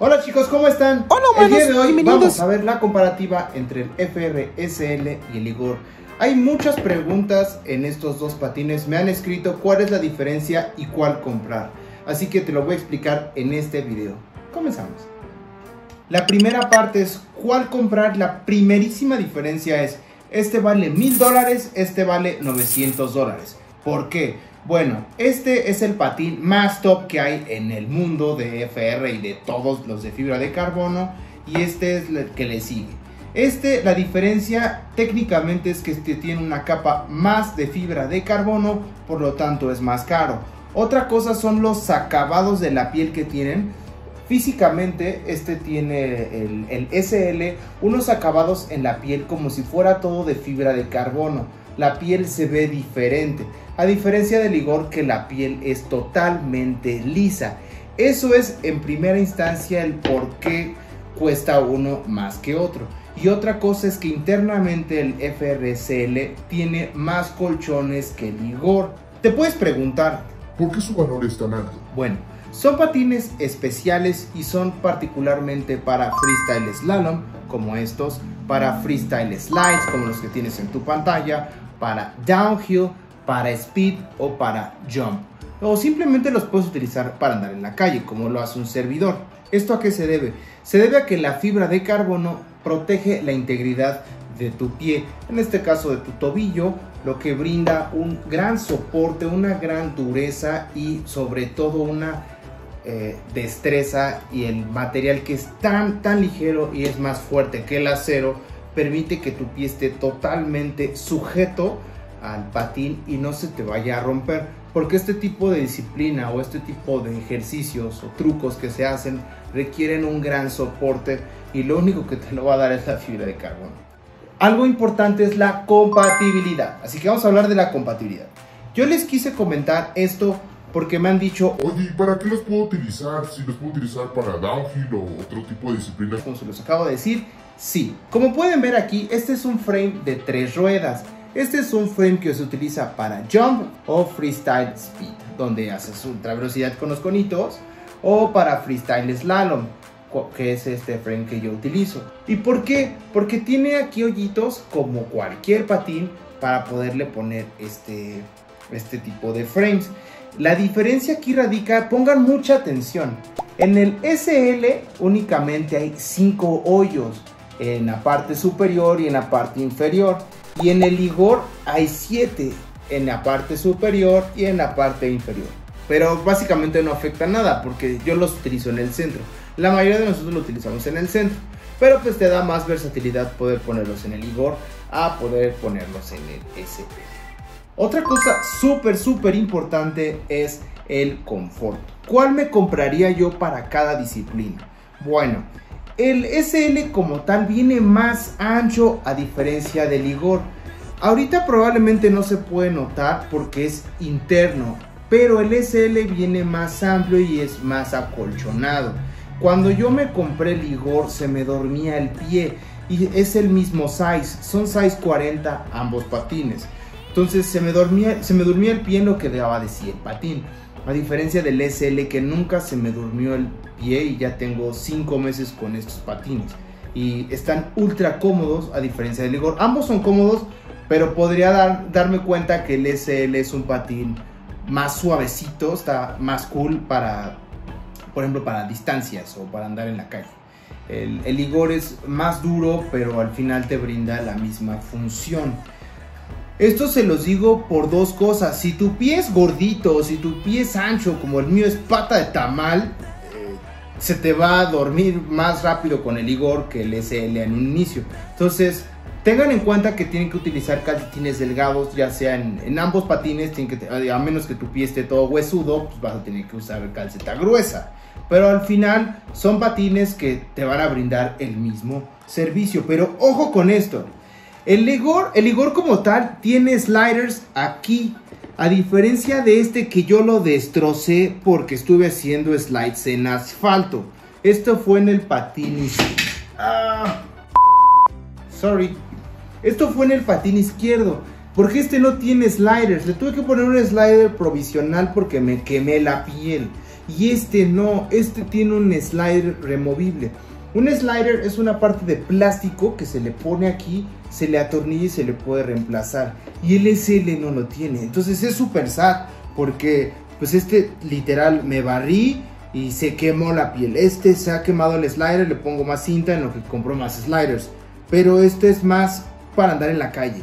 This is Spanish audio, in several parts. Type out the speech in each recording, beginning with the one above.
Hola chicos, ¿cómo están? Hola, El día humanos, de hoy bienvenidos. vamos a ver la comparativa entre el FRSL y el Igor. Hay muchas preguntas en estos dos patines. Me han escrito cuál es la diferencia y cuál comprar. Así que te lo voy a explicar en este video. Comenzamos. La primera parte es cuál comprar. La primerísima diferencia es este vale mil dólares, este vale 900 dólares. ¿Por qué? Bueno, este es el patín más top que hay en el mundo de FR y de todos los de fibra de carbono. Y este es el que le sigue. Este, la diferencia técnicamente es que este tiene una capa más de fibra de carbono, por lo tanto es más caro. Otra cosa son los acabados de la piel que tienen. Físicamente, este tiene el, el SL unos acabados en la piel como si fuera todo de fibra de carbono. La piel se ve diferente, a diferencia del Igor que la piel es totalmente lisa. Eso es en primera instancia el por qué cuesta uno más que otro. Y otra cosa es que internamente el FRSL tiene más colchones que el Igor. Te puedes preguntar, ¿Por qué su valor es tan alto? bueno, son patines especiales y son particularmente para freestyle slalom, como estos, para freestyle slides, como los que tienes en tu pantalla, para downhill, para speed o para jump. O simplemente los puedes utilizar para andar en la calle, como lo hace un servidor. ¿Esto a qué se debe? Se debe a que la fibra de carbono protege la integridad de tu pie, en este caso de tu tobillo, lo que brinda un gran soporte, una gran dureza y sobre todo una eh, destreza y el material que es tan tan ligero y es más fuerte que el acero permite que tu pie esté totalmente sujeto al patín y no se te vaya a romper porque este tipo de disciplina o este tipo de ejercicios o trucos que se hacen requieren un gran soporte y lo único que te lo va a dar es la fibra de carbono. Algo importante es la compatibilidad, así que vamos a hablar de la compatibilidad. Yo les quise comentar esto porque me han dicho, Oye, ¿y para qué los puedo utilizar? Si los puedo utilizar para downhill o otro tipo de disciplina. como se los acabo de decir, sí. Como pueden ver aquí, este es un frame de tres ruedas. Este es un frame que se utiliza para jump o freestyle speed, donde haces ultra velocidad con los conitos, o para freestyle slalom, que es este frame que yo utilizo. ¿Y por qué? Porque tiene aquí hoyitos como cualquier patín para poderle poner este, este tipo de frames. La diferencia aquí radica, pongan mucha atención. En el SL únicamente hay 5 hoyos en la parte superior y en la parte inferior. Y en el Igor hay 7 en la parte superior y en la parte inferior. Pero básicamente no afecta nada porque yo los utilizo en el centro. La mayoría de nosotros lo utilizamos en el centro. Pero pues te da más versatilidad poder ponerlos en el Igor a poder ponerlos en el SL. Otra cosa súper, súper importante es el confort. ¿Cuál me compraría yo para cada disciplina? Bueno, el SL como tal viene más ancho a diferencia del Igor. Ahorita probablemente no se puede notar porque es interno, pero el SL viene más amplio y es más acolchonado. Cuando yo me compré el Igor se me dormía el pie y es el mismo size, son size 40 ambos patines. Entonces se me dormía, se me el pie en lo que daba de sí el patín. A diferencia del SL que nunca se me durmió el pie y ya tengo 5 meses con estos patines. Y están ultra cómodos a diferencia del Igor. Ambos son cómodos, pero podría dar- darme cuenta que el SL es un patín más suavecito, está más cool para, por ejemplo, para distancias o para andar en la calle. El, el Igor es más duro, pero al final te brinda la misma función. Esto se los digo por dos cosas. Si tu pie es gordito si tu pie es ancho, como el mío es pata de tamal, eh, se te va a dormir más rápido con el Igor que el SL en un inicio. Entonces, tengan en cuenta que tienen que utilizar calcetines delgados, ya sea en, en ambos patines, tienen que, a menos que tu pie esté todo huesudo, pues vas a tener que usar calceta gruesa. Pero al final son patines que te van a brindar el mismo servicio. Pero ojo con esto. El Igor, el Igor como tal tiene sliders aquí. A diferencia de este que yo lo destrocé porque estuve haciendo slides en asfalto. Esto fue en el patín. iz- Ah, sorry. Esto fue en el patín izquierdo. Porque este no tiene sliders. Le tuve que poner un slider provisional porque me quemé la piel. Y este no, este tiene un slider removible. Un slider es una parte de plástico que se le pone aquí, se le atornilla y se le puede reemplazar. Y el SL no lo tiene. Entonces es súper sad porque pues este literal me barrí y se quemó la piel. Este se ha quemado el slider, le pongo más cinta en lo que compro más sliders. Pero este es más para andar en la calle.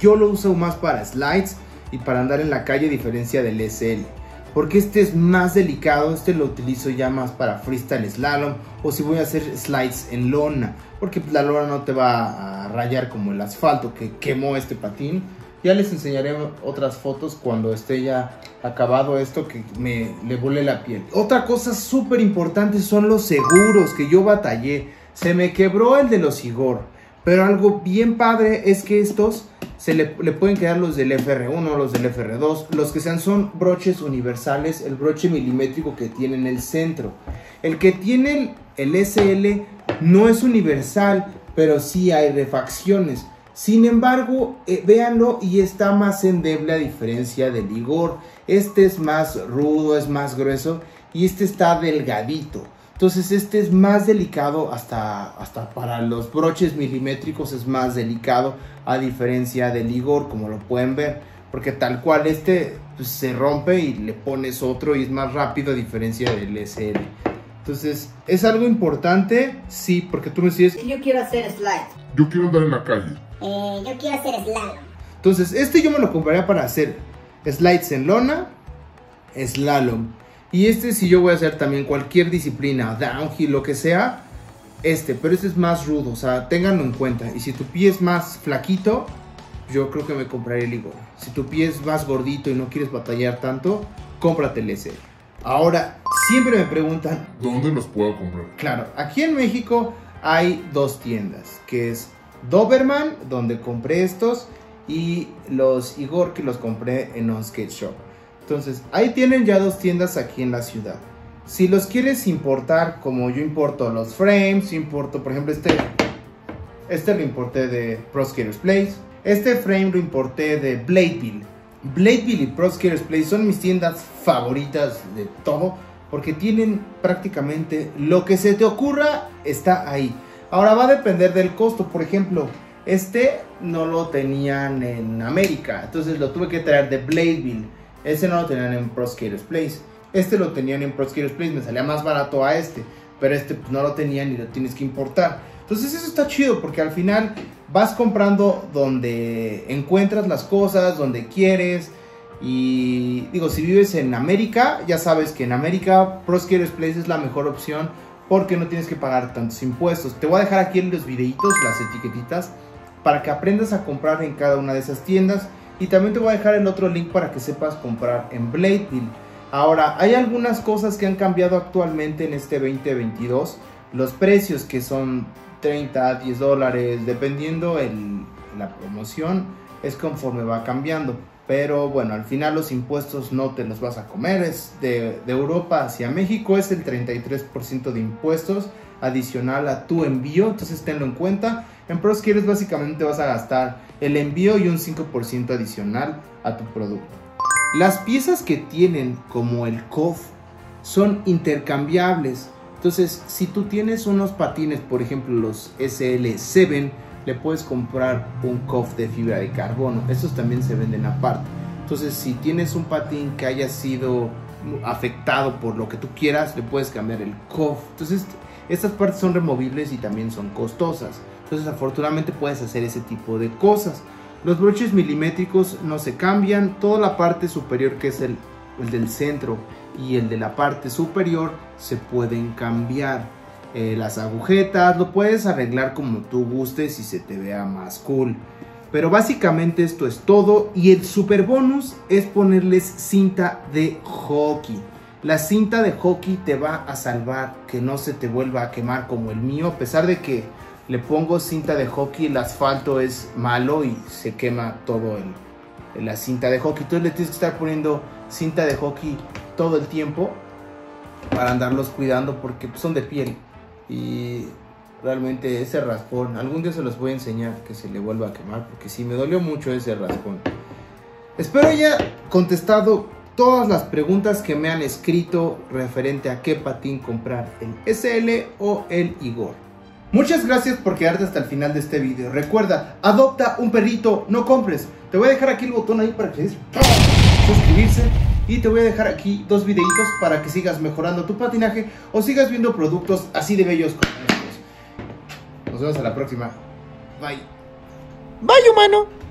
Yo lo uso más para slides y para andar en la calle a diferencia del SL. Porque este es más delicado, este lo utilizo ya más para freestyle slalom o si voy a hacer slides en lona. Porque la lona no te va a rayar como el asfalto que quemó este patín. Ya les enseñaré otras fotos cuando esté ya acabado esto que me le vuele la piel. Otra cosa súper importante son los seguros que yo batallé. Se me quebró el de los Igor. Pero algo bien padre es que estos se le, pueden quedar los del FR1, los del FR2, los que sean son broches universales, el broche milimétrico que tiene en el centro. El que tiene el, SL no es universal, pero sí hay refacciones. Sin embargo, eh, véanlo y está más endeble a diferencia del Igor. Este es más rudo, es más grueso y este está delgadito. Entonces este es más delicado hasta, hasta para los broches milimétricos es más delicado a diferencia del Igor como lo pueden ver. Porque tal cual este pues, se rompe y le pones otro y es más rápido a diferencia del SL. Entonces, ¿es algo importante? Sí, porque tú me dices... Yo quiero hacer slide. Yo quiero andar en la calle. Eh, yo quiero hacer slalom. Entonces, este yo me lo compraría para hacer slides en lona, slalom. Y este si yo voy a hacer también cualquier disciplina, downhill, lo que sea, este, pero este es más rudo, o sea, ténganlo en cuenta. Y si tu pie es más flaquito, yo creo que me compraré el Igor. Si tu pie es más gordito y no quieres batallar tanto, cómprate el S. Ahora, siempre me preguntan... ¿Dónde los puedo comprar? Claro, aquí en México hay dos tiendas, que es Doberman, donde compré estos, y los Igor que los compré en On Skate Shop. Entonces, ahí tienen ya dos tiendas aquí en la ciudad. Si los quieres importar, como yo importo los frames, importo, por ejemplo, este, este lo importé de Pro Skaters Place. Este frame lo importé de Bladeville. Bladeville y Pro Skaters Place son mis tiendas favoritas de todo, porque tienen prácticamente lo que se te ocurra, está ahí. Ahora va a depender del costo. Por ejemplo, este no lo tenían en América. Entonces lo tuve que traer de Bladeville. Ese no lo tenían en Pro Skaters Place. Este lo tenían en Pro Skaters Place. Me salía más barato a este. Pero este pues, no lo tenían y lo tienes que importar. Entonces eso está chido porque al final vas comprando donde encuentras las cosas, donde quieres. Y digo, si vives en América, ya sabes que en América Pro Skaters Place es la mejor opción porque no tienes que pagar tantos impuestos. Te voy a dejar aquí en los videitos las etiquetitas para que aprendas a comprar en cada una de esas tiendas y también te voy a dejar el otro link para que sepas comprar en Bladeville. Ahora, hay algunas cosas que han cambiado actualmente en este 2022. Los precios que son 30, 10 dólares, dependiendo el, la promoción, es conforme va cambiando. Pero bueno, al final los impuestos no te los vas a comer. Es de, Europa hacia México es el 33% de impuestos adicional a tu envío. Entonces tenlo en cuenta. En ProSkills básicamente vas a gastar el envío y un 5% adicional a tu producto. Las piezas que tienen como el COF son intercambiables. Entonces si tú tienes unos patines, por ejemplo los SL7, le puedes comprar un COF de fibra de carbono. Estos también se venden aparte. Entonces, si tienes un patín que haya sido afectado por lo que tú quieras, le puedes cambiar el COF. Entonces, estas partes son removibles y también son costosas. Entonces, afortunadamente puedes hacer ese tipo de cosas. Los broches milimétricos no se cambian. Toda la parte superior, que es el, el del centro, y el de la parte superior, se pueden cambiar. Eh, las agujetas, lo puedes arreglar como tú gustes y se te vea más cool. Pero básicamente esto es todo y el super bonus es ponerles cinta de hockey. La cinta de hockey te va a salvar que no se te vuelva a quemar como el mío, a pesar de que le pongo cinta de hockey, el asfalto es malo y se quema todo el, la cinta de hockey. Entonces le tienes que estar poniendo cinta de hockey todo el tiempo para andarlos cuidando porque son de piel y realmente ese raspón, algún día se los voy a enseñar que se le vuelva a quemar porque sí me dolió mucho ese raspón. Espero haya contestado todas las preguntas que me han escrito referente a qué patín comprar, el SL o el Igor. Muchas gracias por quedarte hasta el final de este video. Recuerda, adopta un perrito, no compres. Te voy a dejar aquí el botón ahí para que suscribirse y te voy a dejar aquí dos videitos para que sigas mejorando tu patinaje o sigas viendo productos así de bellos como estos. Nos vemos a la próxima. Bye. Bye, humano.